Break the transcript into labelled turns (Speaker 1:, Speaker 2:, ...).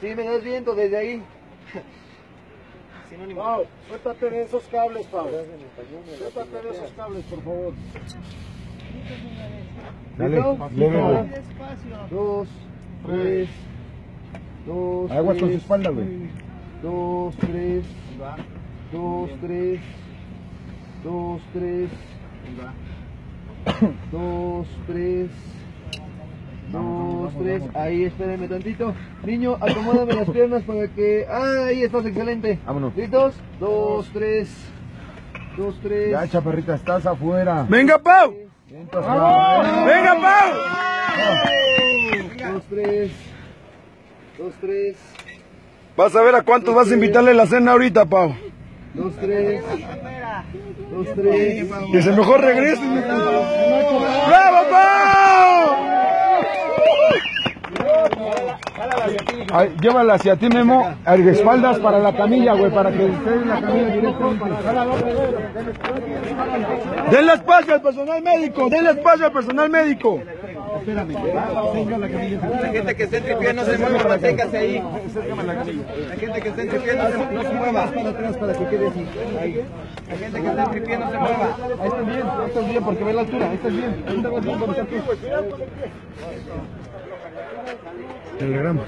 Speaker 1: Sí, me das viento desde ahí.
Speaker 2: Pau, suéltate de esos cables, Pau. Suéltate de esos cables, por favor.
Speaker 3: Dale, leve,
Speaker 1: Dos, tres. Dos,
Speaker 3: Aguas con su
Speaker 1: tres,
Speaker 3: espalda, güey.
Speaker 1: Dos, tres. Dos, tres. Dos, tres. Dos, tres. Dos, tres. Ahí, espérenme tantito. Niño, acomódame las piernas para que. Ah, ahí estás, excelente.
Speaker 3: Vámonos.
Speaker 1: ¿Listos? Dos, tres. Dos, tres.
Speaker 3: Ya, chaparrita, estás afuera.
Speaker 4: ¡Venga, Pau! ¡Venga, Pau!
Speaker 1: Dos, tres. Dos, tres.
Speaker 4: Vas a ver a cuántos vas a invitarle la cena ahorita, Pau.
Speaker 1: Dos, tres. Dos, tres.
Speaker 4: Que se mejor regrese. ¡Bravo, Pau!
Speaker 3: Ay, llévala hacia ti, Memo. A espaldas para la camilla, güey, para que esté en la camilla directamente.
Speaker 4: Denle espacio al personal médico, denle espacio al personal médico.
Speaker 5: La gente que esté en tripié no se mueva, manténgase ahí. La gente que esté en tripié no se, mueva.
Speaker 1: Para atrás para que quede así. Ahí.
Speaker 5: La gente que esté en tripié no se mueva.
Speaker 1: Ahí estás bien, ahí estás bien, porque ve la altura. Ahí estás bien. Ahí estás bien, ¿dónde estás tú?
Speaker 3: Telegramos.